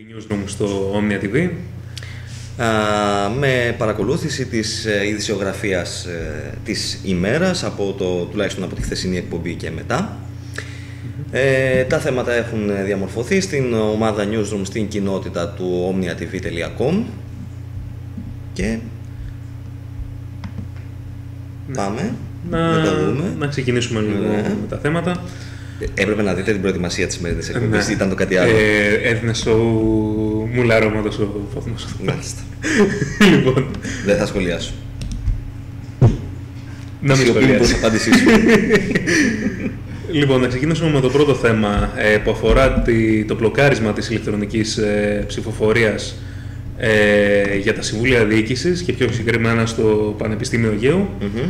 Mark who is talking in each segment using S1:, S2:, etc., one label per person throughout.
S1: Είναι η εκπομπή Newsroom στο Omnia TV.
S2: Α, με παρακολούθηση της ε, ειδησιογραφίας ε, της ημέρας, από το, τουλάχιστον από τη χθεσινή εκπομπή και μετά. Ε, τα θέματα έχουν διαμορφωθεί στην ομάδα Newsroom στην κοινότητα του omniatv.com και πάμε
S1: Να,
S2: να τα δούμε.
S1: να ξεκινήσουμε λίγο
S2: Ναι.
S1: με τα θέματα.
S2: Έπρεπε να δείτε την προετοιμασία της σημερινής εκπομπής,
S1: Ναι.
S2: ήταν το κάτι άλλο.
S1: Ε, έδινε στο μουλαρώματος ο βαθμός.
S2: Μάλιστα.
S1: λοιπόν,
S2: Δεν θα σχολιάσω.
S1: να μην
S2: Σιωπή προς
S1: σχολιάσεις.
S2: απάντησή σου.
S1: Λοιπόν, να ξεκινήσουμε με το πρώτο θέμα ε, που αφορά τη, το μπλοκάρισμα της ηλεκτρονικής ε, ψηφοφορίας ε, για τα Συμβούλια Διοίκησης και πιο συγκεκριμένα στο Πανεπιστήμιο Αιγαίου.
S2: Μμμ.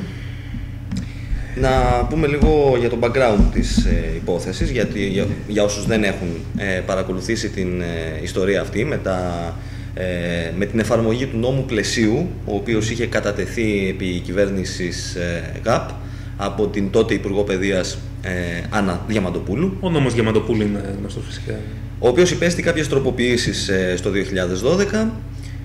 S2: Να πούμε λίγο για το background της ε, υπόθεσης, γιατί για, για όσους δεν έχουν ε, παρακολουθήσει την ε, ιστορία αυτή με, τα, ε, με την εφαρμογή του νόμου πλαισίου, ο οποίος είχε κατατεθεί επί κυβέρνησης ε, ΓΑΠ από την τότε Υπουργό Παιδείας ε, Άννα Διαμαντοπούλου,
S1: Ο νόμος Διαμαντοπούλου είναι γνωστός φυσικά.
S2: ο οποίος υπέστη κάποιες τροποποιήσεις ε, στο 2012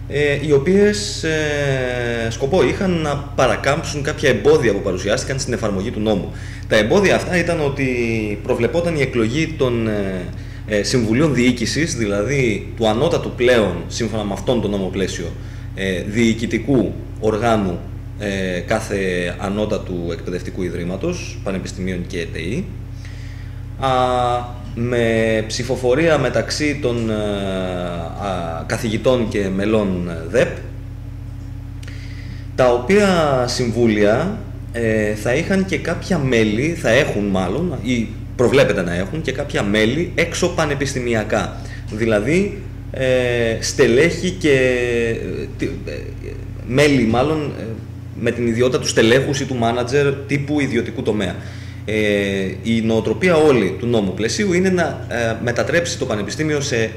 S2: ε, οι οποίες ε, σκοπό είχαν να παρακάμψουν κάποια εμπόδια που παρουσιάστηκαν στην εφαρμογή του νόμου. Τα εμπόδια αυτά ήταν ότι προβλεπόταν η εκλογή των ε, ε, συμβουλίων διοίκησης, δηλαδή του ανώτατου πλέον, σύμφωνα με αυτόν τον νόμο πλαίσιο, ε, διοικητικού οργάνου ε, κάθε ανώτατου εκπαιδευτικού ιδρύματος, πανεπιστημίων και ΕΤΕΗ, α, με ψηφοφορία μεταξύ των ε, α, καθηγητών και μελών ε, ΔΕΠ, τα οποία συμβούλια ε, θα είχαν και κάποια μέλη, θα έχουν μάλλον, ή προβλέπεται να έχουν και κάποια μέλη έξω πανεπιστημιακά. Δηλαδή ε, στελέχη και ε, τι- ε, μέλη μάλλον ε, με την ιδιότητα του στελέχους ή του μάνατζερ τύπου ιδιωτικού τομέα. Ε, η νοοτροπία όλη του νόμου πλαισίου είναι να ε, μετατρέψει το πανεπιστήμιο σε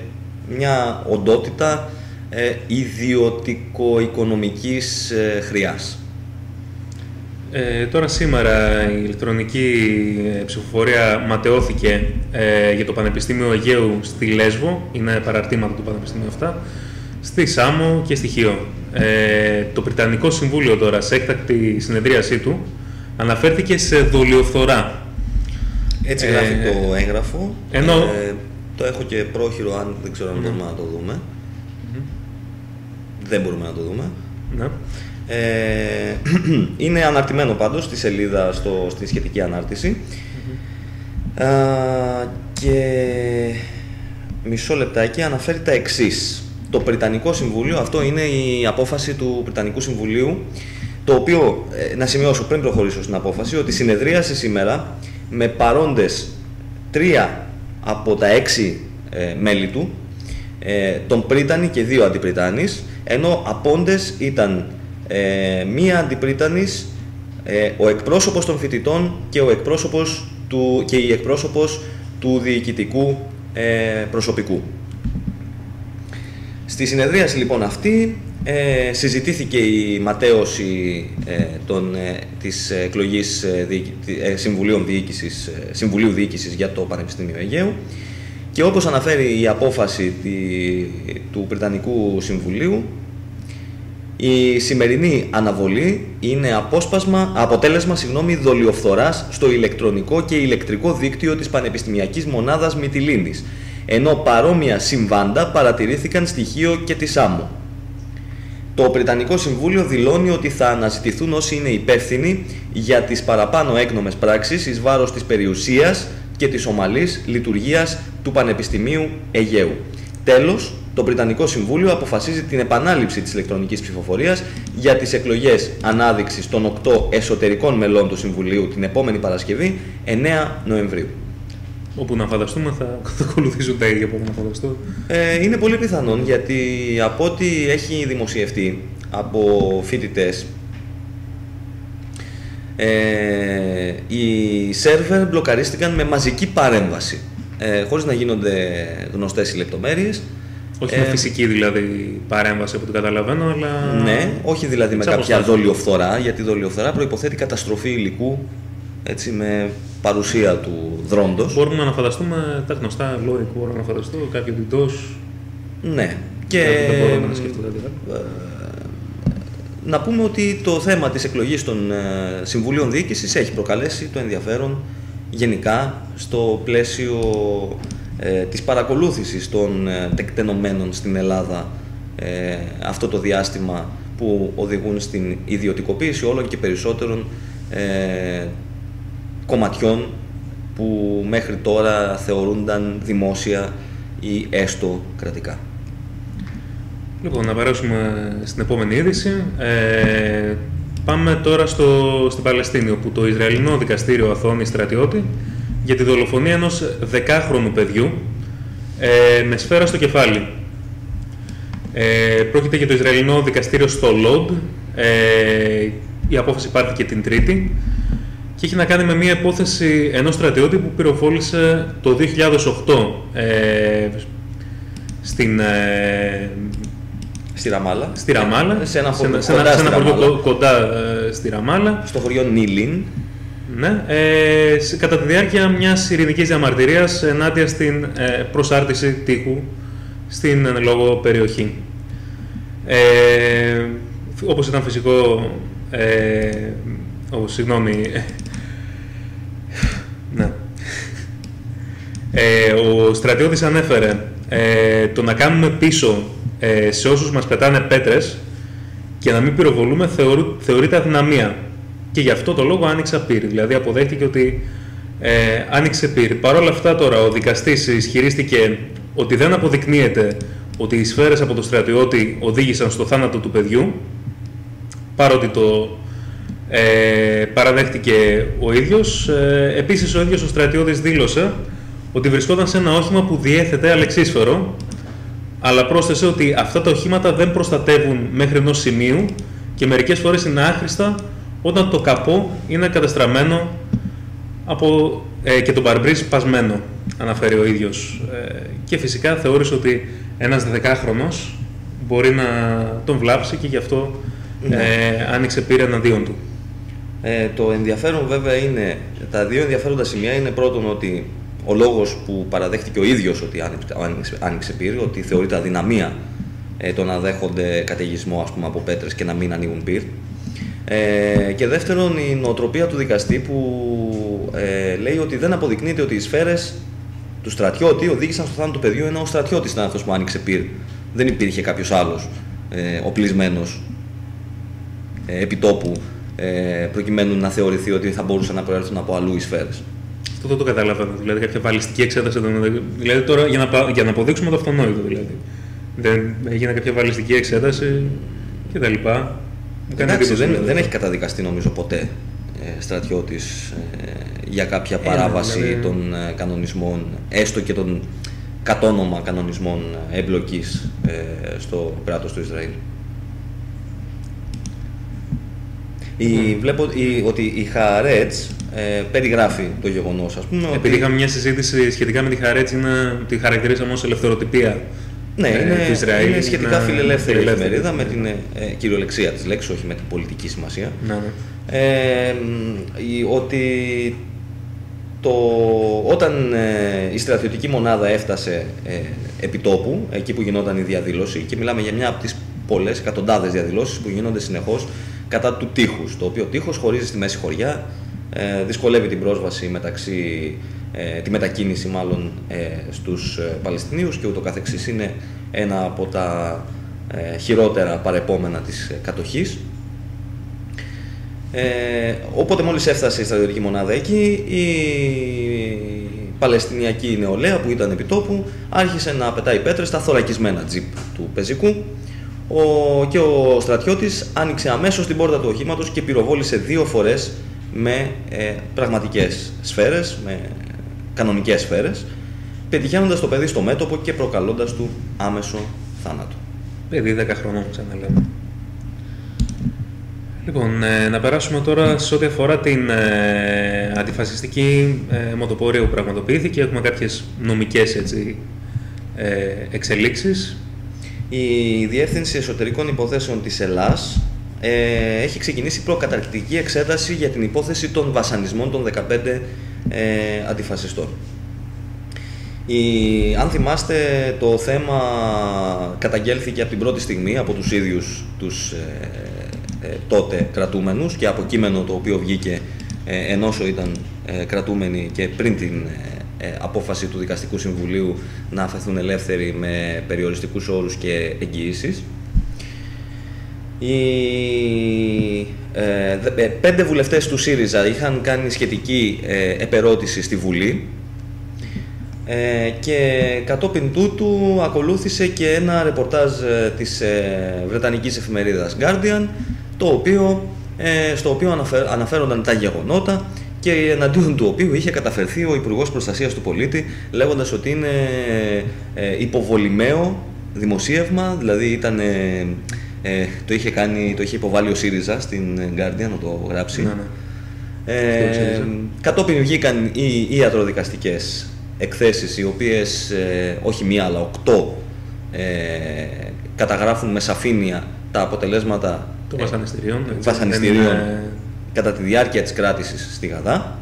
S2: μια οντότητα ε, ιδιωτικο-οικονομικής ε, χρειάς.
S1: Ε, τώρα σήμερα η ηλεκτρονική ε, ψηφοφορία ματαιώθηκε ε, για το Πανεπιστήμιο Αιγαίου στη Λέσβο, είναι παραρτήματα του Πανεπιστήμιου αυτά, στη Σάμο και στη Χίο. Ε, το Πριτανικό Συμβούλιο τώρα, σε έκτακτη συνεδρίασή του, αναφέρθηκε σε δολιοφθορά.
S2: Έτσι
S1: Ε,
S2: γράφει το έγγραφο.
S1: ενώ-
S2: Ε, το έχω και πρόχειρο, αν δεν ξέρω αν μπορούμε να το δούμε. Δεν μπορούμε να το δούμε.
S1: Ναι.
S2: Ε, είναι αναρτημένο πάντως στη σελίδα στο, στη σχετική ανάρτηση. Α, και μισό λεπτάκι αναφέρει τα εξής. Το Πριτανικό Συμβούλιο, αυτό είναι η απόφαση του Πριτανικού Συμβουλίου, το οποίο, ε, να σημειώσω πριν προχωρήσω στην απόφαση, ότι συνεδρίασε σήμερα με παρόντες τρία από τα έξι ε, μέλη του, ε, τον Πρίτανη και δύο αντιπριτάνης, ενώ απόντες ήταν ε, μία αντιπρίτανης, ε, ο εκπρόσωπος των φοιτητών και, ο εκπρόσωπος του, και η εκπρόσωπος του διοικητικού ε, προσωπικού. Στη συνεδρίαση λοιπόν αυτή ε, συζητήθηκε η ματέωση ε, των, ε, της εκλογής ε, διοικη- ε, Συμβουλίων Διοίκησης, ε, Συμβουλίου Διοίκησης για το Πανεπιστήμιο Αιγαίου και όπως αναφέρει η απόφαση τη- του Πριτανικού Συμβουλίου η σημερινή αναβολή είναι απόσπασμα, αποτέλεσμα συγγνώμη, δολιοφθοράς στο ηλεκτρονικό και ηλεκτρικό δίκτυο της Πανεπιστημιακής Μονάδας Μυτιλίνης, ενώ παρόμοια συμβάντα παρατηρήθηκαν στοιχείο και της ΣΑΜΟ. Το Πριτανικό Συμβούλιο δηλώνει ότι θα αναζητηθούν όσοι είναι υπεύθυνοι για τις παραπάνω έκνομες πράξεις εις βάρος της περιουσίας και της ομαλής λειτουργίας του Πανεπιστημίου Αιγαίου. Τέλος, το Πριτανικό Συμβούλιο αποφασίζει την επανάληψη της ηλεκτρονικής ψηφοφορίας για τις εκλογές ανάδειξης των 8 εσωτερικών μελών του Συμβουλίου την επόμενη Παρασκευή, 9 Νοεμβρίου.
S1: Όπου να φανταστούμε θα ακολουθήσουν τα ίδια που έχω να φανταστώ.
S2: Ε, είναι πολύ πιθανόν γιατί από ό,τι έχει δημοσιευτεί από φοιτητές. Ε, οι σερβερ μπλοκαρίστηκαν με μαζική παρέμβαση ε, χωρίς να γίνονται γνωστές οι λεπτομέρειες
S1: Όχι
S2: Ε,
S1: με φυσική δηλαδή παρέμβαση από ό,τι καταλαβαίνω, αλλά.
S2: Ναι, όχι δηλαδή με
S1: σε
S2: κάποια
S1: αποστάσεις.
S2: δολιοφθορά, γιατί η δολιοφθορά προϋποθέτει καταστροφή υλικού έτσι, με παρουσία του δρόντος.
S1: Μπορούμε να φανταστούμε τα γνωστά λόγια που μπορώ να φανταστώ, κάποιο διτός.
S2: Ναι. Και...
S1: Δεν μπορώ να σκεφτώ κάτι άλλο.
S2: Ε, να πούμε ότι το θέμα της εκλογής των ε, Συμβουλίων Διοίκησης έχει προκαλέσει το ενδιαφέρον γενικά στο πλαίσιο ε, της παρακολούθησης των ε, τεκτενομένων στην Ελλάδα ε, αυτό το διάστημα που οδηγούν στην ιδιωτικοποίηση όλων και περισσότερων ε, κομματιών που μέχρι τώρα θεωρούνταν δημόσια ή έστω κρατικά.
S1: Λοιπόν, να περάσουμε στην επόμενη είδηση. Ε, πάμε τώρα στο, στην Παλαιστίνη, όπου το Ισραηλινό Δικαστήριο αθώνει στρατιώτη για τη δολοφονία ενός δεκάχρονου παιδιού ε, με σφαίρα στο κεφάλι. Ε, πρόκειται για το Ισραηλινό Δικαστήριο στο Λόντ. Ε, η απόφαση πάρθηκε την Τρίτη και έχει να κάνει με μια υπόθεση ενός στρατιώτη που πυροβόλησε το 2008 ε, στην, ε,
S2: Στη Ραμάλα.
S1: στη Ραμάλα,
S2: Σε ένα χωριό
S1: σε, ένα-
S2: κοντά
S1: σε ένα
S2: στη
S1: χωριό
S2: Ραμάλα.
S1: κο- κοντά ε, στη Ραμάλα.
S2: Στο χωριό Νίλιν.
S1: Ναι, ε, σε- κατά τη διάρκεια μιας ειρηνικής διαμαρτυρίας ενάντια στην ε, προσάρτηση τείχου στην εν λόγω περιοχή. Ε, όπως ήταν φυσικό, ε, όπως, συγγνώμη, ναι. Ε, ο στρατιώτης ανέφερε ε, το να κάνουμε πίσω ε, σε όσους μας πετάνε πέτρες και να μην πυροβολούμε θεωρού, θεωρείται αδυναμία. Και γι' αυτό το λόγο άνοιξα πύρ. Δηλαδή αποδέχτηκε ότι ε, άνοιξε πύρ. Παρ' όλα αυτά τώρα ο δικαστής ισχυρίστηκε ότι δεν αποδεικνύεται ότι οι σφαίρες από το στρατιώτη οδήγησαν στο θάνατο του παιδιού παρότι το ε, παραδέχτηκε ο ίδιος. Ε, επίσης ο ίδιος ο στρατιώτης δήλωσε ότι βρισκόταν σε ένα όχημα που διέθετε αλεξίσφαιρο αλλά πρόσθεσε ότι αυτά τα οχήματα δεν προστατεύουν μέχρι ενός σημείου και μερικές φορές είναι άχρηστα όταν το καπό είναι καταστραμμένο από, ε, και το μπαρμπρίζ πασμένο, αναφέρει ο ίδιος. Ε, και φυσικά θεώρησε ότι ένας 10χρονος μπορεί να τον βλάψει και γι' αυτό
S2: Ναι.
S1: ε, άνοιξε πύρα εναντίον του.
S2: Ε, το ενδιαφέρον βέβαια είναι, τα δύο ενδιαφέροντα σημεία είναι πρώτον ότι ο λόγος που παραδέχτηκε ο ίδιος ότι άνοιξε, άνοιξε, άνοιξε πύρ, ότι θεωρείται αδυναμία ε, το να δέχονται καταιγισμό ας πούμε, από πέτρες και να μην ανοίγουν πύρ. Ε, και δεύτερον η νοοτροπία του δικαστή που ε, λέει ότι δεν αποδεικνύεται ότι οι σφαίρες του στρατιώτη οδήγησαν στο θάνατο του παιδιού ενώ ο στρατιώτης ήταν αυτός που άνοιξε πύρ. Δεν υπήρχε κάποιος άλλος ε, οπλισμένος ε, επιτόπου ε, προκειμένου να θεωρηθεί ότι θα μπορούσαν να προέρθουν από αλλού οι σφαίρες.
S1: Αυτό δεν το καταλαβαίνω. Δηλαδή, κάποια βαλιστική εξέταση. δεν- Δηλαδή, τώρα για να, πα- για να αποδείξουμε το αυτονόητο, δηλαδή. Δεν έγινε κάποια βαλιστική εξέταση κτλ. Μου κάνει
S2: Εντάξει,
S1: εντύπωση,
S2: δεν,
S1: δηλαδή.
S2: δεν έχει καταδικαστεί νομίζω ποτέ ε, στρατιώτης ε, για κάποια
S1: Ε,
S2: παράβαση
S1: δηλαδή-
S2: των ε, κανονισμών, έστω και των κατόνομα κανονισμών ε, εμπλοκής ε, στο κράτος του Ισραήλ. Η, βλέπω η- ότι η Χαρέτς ε, περιγράφει το γεγονός, ας πούμε,
S1: Επειδή
S2: ότι...
S1: είχαμε μια συζήτηση σχετικά με τη Χαρέτση, είναι, τη χαρακτηρίσαμε ως ελευθεροτυπία
S2: Ναι,
S1: ε,
S2: είναι,
S1: του Ισραήλ.
S2: είναι σχετικά
S1: Είναι
S2: φιλελεύθερη
S1: φιλελεύθερη.
S2: εφημερίδα με την ε, ε, κυριολεξία της λέξης, όχι με την πολιτική σημασία.
S1: Ναι, ναι.
S2: Ε, μ, η- ότι το, όταν ε, η στρατιωτική μονάδα έφτασε ε, επιτόπου, εκεί που γινόταν η διαδήλωση, και μιλάμε για μια από τις πολλές εκατοντάδες διαδηλώσεις που γίνονται συνεχώς κατά του τείχους, το οποίο τείχος χωρίζει στη μέση χωριά, ε, δυσκολεύει την πρόσβαση μεταξύ, ε, τη μετακίνηση μάλλον ε, στους ε, Παλαιστινίους και ούτω καθεξής είναι ένα από τα ε, χειρότερα παρεπόμενα της ε, κατοχής. Ε, οπότε μόλις έφτασε η στρατιωτική μονάδα εκεί, η Παλαιστινιακή νεολαία που ήταν επί τόπου άρχισε να πετάει πέτρες στα θωρακισμένα τζιπ του πεζικού ο, και ο στρατιώτης άνοιξε αμέσως την πόρτα του οχήματος και πυροβόλησε δύο φορές με ε, πραγματικές σφαίρες, με κανονικές σφαίρες, πετυχαίνοντας το παιδί στο μέτωπο και προκαλώντας του άμεσο θάνατο.
S1: Παιδί 10 χρονών, ξαναλέμε. Λοιπόν, ε, να περάσουμε τώρα σε ό,τι αφορά την ε, αντιφασιστική ε, μοτοπορία που πραγματοποιήθηκε. Έχουμε κάποιες νομικές έτσι, ε, εξελίξεις.
S2: Η Διεύθυνση Εσωτερικών Υποθέσεων της Ελλάς ε, έχει ξεκινήσει προκαταρκτική εξέταση για την υπόθεση των βασανισμών των 15 ε, αντιφασιστών. Η, αν θυμάστε το θέμα καταγγέλθηκε από την πρώτη στιγμή από τους ίδιους τους ε, ε, τότε κρατούμενους και από κείμενο το οποίο βγήκε ε, ενώ ήταν ε, κρατούμενοι και πριν την ε, απόφαση του Δικαστικού Συμβουλίου να αφαιθούν ελεύθεροι με περιοριστικούς όρους και εγγυήσεις. Οι ε, πέντε βουλευτές του ΣΥΡΙΖΑ είχαν κάνει σχετική ε, επερώτηση στη Βουλή ε, και κατόπιν τούτου ακολούθησε και ένα ρεπορτάζ της Βρετανικής εφημερίδας Guardian το οποίο, στο οποίο αναφέρονταν τα γεγονότα και εναντίον του οποίου είχε καταφερθεί ο Υπουργός Προστασίας του Πολίτη λέγοντας ότι είναι υποβολημαίο δημοσίευμα, δηλαδή ήταν ε, το, είχε κάνει, το είχε υποβάλει ο ΣΥΡΙΖΑ στην Guardian να το γράψει. Ναι, ναι. Ε, κατόπιν βγήκαν οι ιατροδικαστικές εκθέσεις οι οποίες ε, όχι μία αλλά οκτώ ε, καταγράφουν με σαφήνεια τα αποτελέσματα
S1: των βασανιστήριων,
S2: βασανιστήριων κατά τη διάρκεια της κράτησης στη Γαδά.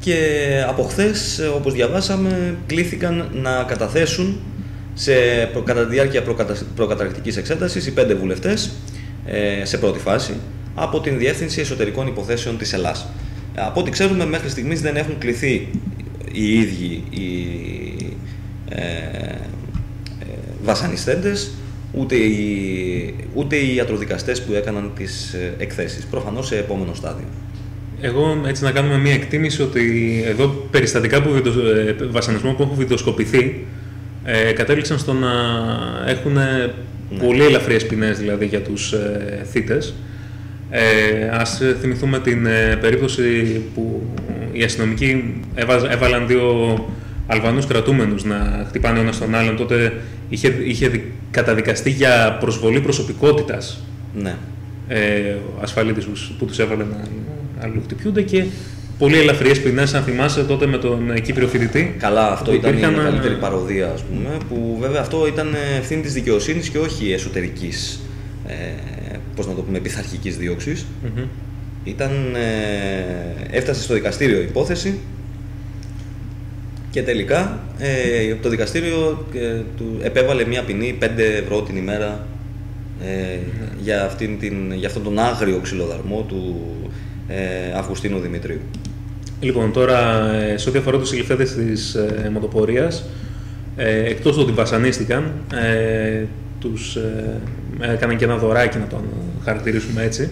S2: Και από χθες, όπως διαβάσαμε, κλήθηκαν να καταθέσουν σε, κατά τη διάρκεια προκαταρκτικής εξέτασης οι πέντε βουλευτές ε, σε πρώτη φάση από την Διεύθυνση Εσωτερικών Υποθέσεων της Ελλάς. Από ό,τι ξέρουμε μέχρι στιγμής δεν έχουν κληθεί οι ίδιοι οι ε, ε, βασανιστέντες ούτε οι, ούτε οι ιατροδικαστές που έκαναν τις ε, εκθέσεις, προφανώς σε επόμενο στάδιο.
S1: Εγώ έτσι να κάνουμε μια εκτίμηση ότι εδώ περιστατικά που, ε, βασανισμό που έχουν βιντεοσκοπηθεί ε, κατέληξαν στο να έχουν ναι. πολύ ελαφριές ποινές δηλαδή για τους ε, θύτες. Ε, ας θυμηθούμε την ε, περίπτωση που οι αστυνομικοί έβαλαν δύο Αλβανούς κρατούμενους να χτυπάνε ο ένας τον άλλον. Τότε είχε, είχε καταδικαστεί για προσβολή προσωπικότητας
S2: ναι.
S1: ε, ο ασφαλίτης που τους έβαλε να αλληλοχτυπιούνται και πολύ ελαφριές ποινές, αν θυμάσαι τότε με τον ε, Κύπριο φοιτητή.
S2: Καλά, αυτό ήταν η μεγαλύτερη παροδία, ας πούμε. Που βέβαια αυτό ήταν ε, ευθύνη της δικαιοσύνης και όχι εσωτερικής. Ε, Πώς να το πούμε, πειθαρχικής δίωξη. Ήταν, ε, έφτασε στο δικαστήριο η υπόθεση και τελικά ε, το δικαστήριο ε, του επέβαλε μια ποινή 5 ευρώ την ημέρα ε, για, αυτήν την, για αυτόν τον άγριο ξυλοδαρμό του ε, Αυγουστίνου Δημητρίου.
S1: Λοιπόν, τώρα ε, σε ό,τι αφορά τους συλληφθέντες της ε, μοτοπορίας, ε, εκτός ότι βασανίστηκαν, ε, τους ε, έκαναν και ένα δωράκι, να το χαρακτηρίσουμε έτσι.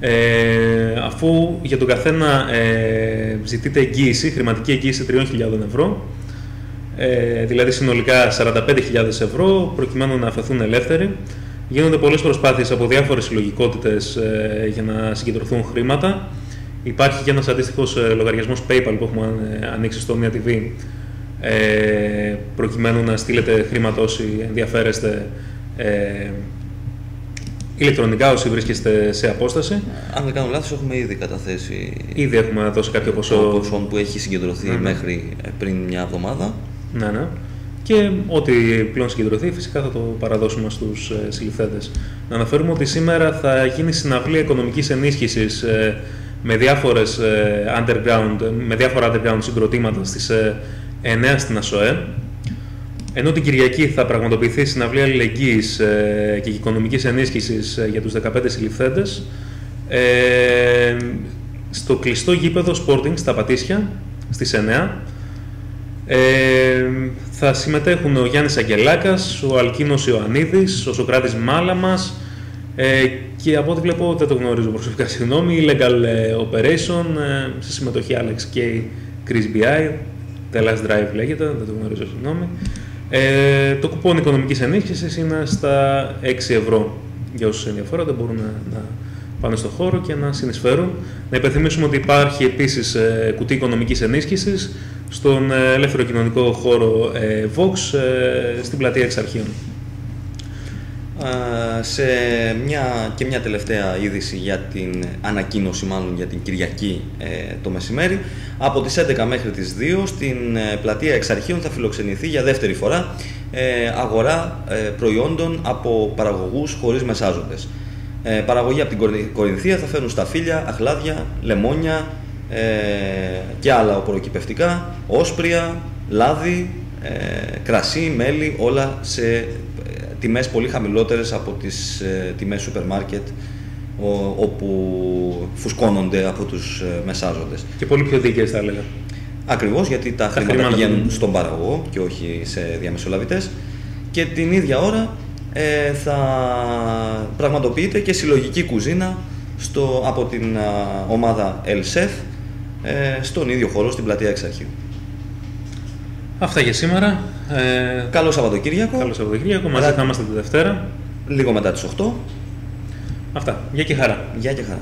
S1: Ε, αφού για τον καθένα ε, ζητείται εγγύηση, χρηματική εγγύηση 3.000 ευρώ, ε, δηλαδή συνολικά 45.000 ευρώ, προκειμένου να αφαιθούν ελεύθεροι. Γίνονται πολλές προσπάθειες από διάφορες συλλογικότητες ε, για να συγκεντρωθούν χρήματα. Υπάρχει και ένας αντίστοιχος ε, λογαριασμός PayPal που έχουμε ε, ανοίξει στο Μία TV ε, προκειμένου να στείλετε χρήματα όσοι ενδιαφέρεστε ε, ηλεκτρονικά όσοι βρίσκεστε σε απόσταση.
S2: Αν δεν κάνω λάθος έχουμε ήδη καταθέσει
S1: Ήδη έχουμε δώσει κάποιο ποσό.
S2: Το ποσό που έχει συγκεντρωθεί ναι. μέχρι πριν μια εβδομάδα.
S1: Ναι, ναι. Και ό,τι πλέον συγκεντρωθεί, φυσικά θα το παραδώσουμε στους ε, συλληφθέντες. Να αναφέρουμε ότι σήμερα θα γίνει συναυλία οικονομικής ενίσχυσης ε, με, διάφορες, ε, underground, με διάφορα underground συγκροτήματα στις 9 στην ΑΣΟΕ. Ενώ την Κυριακή θα πραγματοποιηθεί συναυλία αλληλεγγύης και οικονομικής ενίσχυσης για τους 15 συλληφθέντες στο κλειστό γήπεδο Sporting στα Πατήσια στις 9 ε, θα συμμετέχουν ο Γιάννης Αγγελάκας, ο Αλκίνος Ιωαννίδης, ο Σοκράτης Μάλαμας ε, και από ό,τι βλέπω δεν το γνωρίζω προσωπικά συγγνώμη, Legal ε, Operation, ε, σε συμμετοχή Alex K, Chris BI, The Last Drive λέγεται, δεν το γνωρίζω συγγνώμη. Ε, το κουπόν οικονομικής ενίσχυσης είναι στα 6 ευρώ. Για όσους ενδιαφέρονται μπορούν να, να πάνε στο χώρο και να συνεισφέρουν. Να υπενθυμίσουμε ότι υπάρχει επίσης ε, κουτί οικονομικής ενίσχυσης στον ε, ελεύθερο κοινωνικό χώρο ε, Vox ε, στην πλατεία Εξαρχείων.
S2: Σε μια, και μια τελευταία είδηση για την ανακοίνωση μάλλον για την Κυριακή το μεσημέρι. Από τις 11 μέχρι τις 2 στην πλατεία Εξαρχείων θα φιλοξενηθεί για δεύτερη φορά αγορά προϊόντων από παραγωγούς χωρίς μεσάζοντες. Παραγωγή από την Κορινθία θα φέρουν σταφύλια, αχλάδια, λεμόνια, ε, και άλλα οποροκυπευτικά, όσπρια, λάδι, ε, κρασί, μέλι, όλα σε ε, τιμές πολύ χαμηλότερες από τις ε, τιμές σούπερ μάρκετ όπου φουσκώνονται από τους ε, μεσάζοντες.
S1: Και πολύ πιο δίκαιες θα έλεγα.
S2: Ακριβώς, γιατί τα, χρήματα,
S1: χρήματα
S2: πηγαίνουν
S1: του-
S2: στον παραγωγό και όχι σε διαμεσολαβητές και την ίδια ώρα ε, θα πραγματοποιείται και συλλογική κουζίνα στο, από την α, ομάδα El Chef ε, στον ίδιο χώρο, στην πλατεία Εξαρχείου.
S1: Αυτά για σήμερα. Ε,
S2: Καλό Σαββατοκύριακο,
S1: καλό Σαββατοκύριακο. Μαζί
S2: Ρα-
S1: θα είμαστε τη Δευτέρα.
S2: λίγο μετά τις 8.
S1: Αυτά. Γεια και χαρά.
S2: Γεια και χαρά.